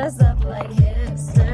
dress up like hipsters.